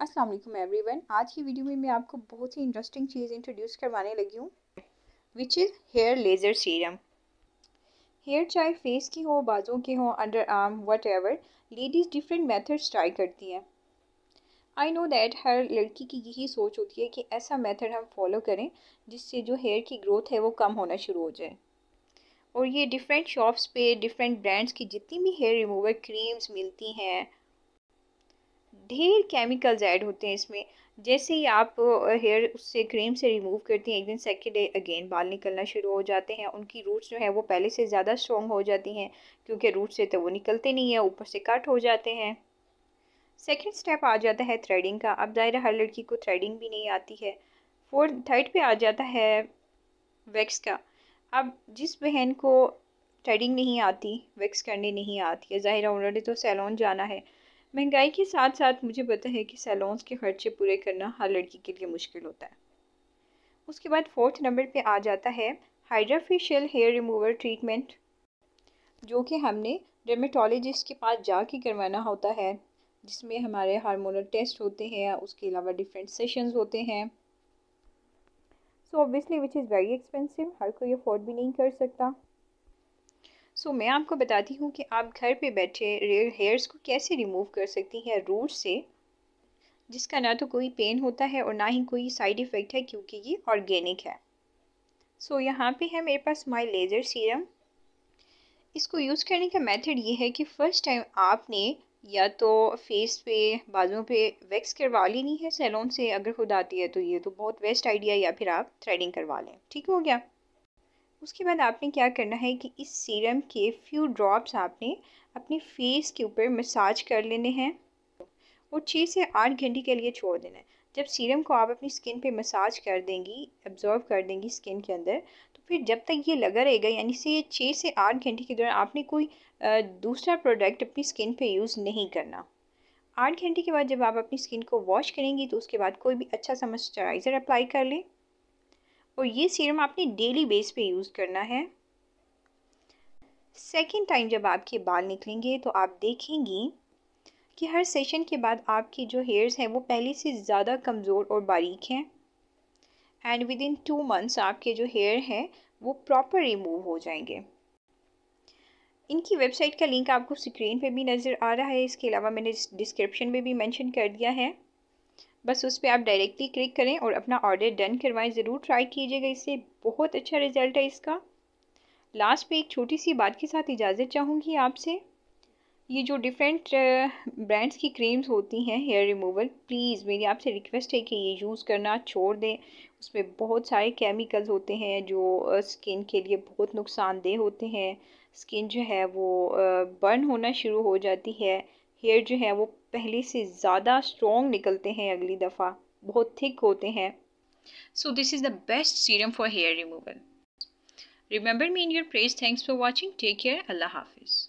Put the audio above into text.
अस्सलाम वालेकुम एवरीवन आज की वीडियो में मैं आपको बहुत ही इंटरेस्टिंग चीज़ इंट्रोड्यूस करवाने लगी हूँ which is hair laser serum hair चाहे फेस की हो, बाजों के हो under arm what ever ladies different methods try करती हैं. आई नो दैट हर लड़की की यही सोच होती है कि ऐसा मेथड हम फॉलो करें, जिससे जो हेयर की ग्रोथ है वो कम होना शुरू हो जाए. और ये डिफरेंट शॉप्स पे डिफरेंट ब्रांड्स की जितनी भी हेयर रिमूवर क्रीम्स मिलती हैं ढेर केमिकल्स ऐड होते हैं इसमें। जैसे ही आप हेयर उससे क्रीम से रिमूव करती हैं, एक दिन सेकेंड डे अगेन बाल निकलना शुरू हो जाते हैं। उनकी रूट्स जो है वो पहले से ज़्यादा स्ट्रॉन्ग हो जाती हैं, क्योंकि रूट से तो वो निकलते नहीं हैं, ऊपर से कट हो जाते हैं। सेकेंड स्टेप आ जाता है थ्रेडिंग का। अब ज़ाहिर हर लड़की को थ्रेडिंग भी नहीं आती है। फोर्थ थर्ड पे आ जाता है वैक्स का। अब जिस बहन को थ्रेडिंग नहीं आती वैक्स करने नहीं आती है, ज़ाहिर उन्होंने तो सैलून जाना है। महँगाई के साथ साथ मुझे पता है कि सैलून्स के खर्चे पूरे करना हर लड़की के लिए मुश्किल होता है। उसके बाद फोर्थ नंबर पे आ जाता है हाइड्राफेशियल हेयर रिमूवर ट्रीटमेंट जो कि हमने डर्मेटोलॉजिस्ट के पास जाके करवाना होता है, जिसमें हमारे हार्मोनल टेस्ट होते हैं उसके अलावा डिफरेंट सेशंस होते हैं। So obviously which is very expensive हर कोई अफोर्ड भी नहीं कर सकता। सो मैं आपको बताती हूँ कि आप घर पे बैठे रेयर हेयर्स को कैसे रिमूव कर सकती हैं रूट से जिसका ना तो कोई पेन होता है और ना ही कोई साइड इफ़ेक्ट है क्योंकि ये ऑर्गेनिक है। सो so, यहाँ पे है मेरे पास माई लेज़र सीरम इसको यूज़ करने का मेथड ये है कि फ़र्स्ट टाइम आपने या तो फेस पे बाजू पे वैक्स करवा लेनी है सैलून से अगर खुद आती है तो ये तो बहुत बेस्ट आइडिया या फिर आप थ्रेडिंग करवा लें। ठीक हो गया? उसके बाद आपने क्या करना है कि इस सीरम के फ्यू ड्रॉप्स आपने अपने फेस के ऊपर मसाज कर लेने हैं और छः से आठ घंटे के लिए छोड़ देना है। जब सीरम को आप अपनी स्किन पे मसाज कर देंगी एब्जॉर्व कर देंगी स्किन के अंदर तो फिर जब तक ये लगा रहेगा, यानी से ये छः से आठ घंटे के दौरान आपने कोई दूसरा प्रोडक्ट अपनी स्किन पे यूज़ नहीं करना। आठ घंटे के बाद जब आप अपनी स्किन को वॉश करेंगी तो उसके बाद कोई भी अच्छा सा मॉइस्चराइज़र अप्लाई कर लें। और ये सीरम आपने डेली बेस पे यूज़ करना है। सेकेंड टाइम जब आपके बाल निकलेंगे तो आप देखेंगी कि हर सेशन के बाद आपके जो हेयर्स हैं, वो पहले से ज़्यादा कमज़ोर और बारीक हैं। And within two months आपके जो हेयर हैं, वो प्रॉपर रिमूव हो जाएँगे। इनकी वेबसाइट का लिंक आपको स्क्रीन पे भी नज़र आ रहा है। इसके अलावा मैंने डिस्क्रिप्शन में भी मेंशन कर दिया है। बस उस पर आप डायरेक्टली क्लिक करें और अपना ऑर्डर डन करवाएँ। ज़रूर ट्राई कीजिएगा इससे। बहुत अच्छा रिज़ल्ट है इसका। लास्ट पे एक छोटी सी बात के साथ इजाज़त चाहूँगी आपसे। ये जो डिफरेंट ब्रांड्स की क्रीम्स होती हैं हेयर रिमूवल प्लीज़ मेरी आपसे रिक्वेस्ट है कि ये यूज़ करना छोड़ दें। उसमें बहुत सारे केमिकल्स होते हैं जो स्किन के लिए बहुत नुकसानदेह होते हैं। स्किन जो है वो बर्न होना शुरू हो जाती है। हेयर जो है वो पहले से ज़्यादा स्ट्रॉन्ग निकलते हैं अगली दफ़ा, बहुत थिक होते हैं। So this is the best serum for hair removal remember me in your prayers thanks for watching take care अल्लाह हाफिज़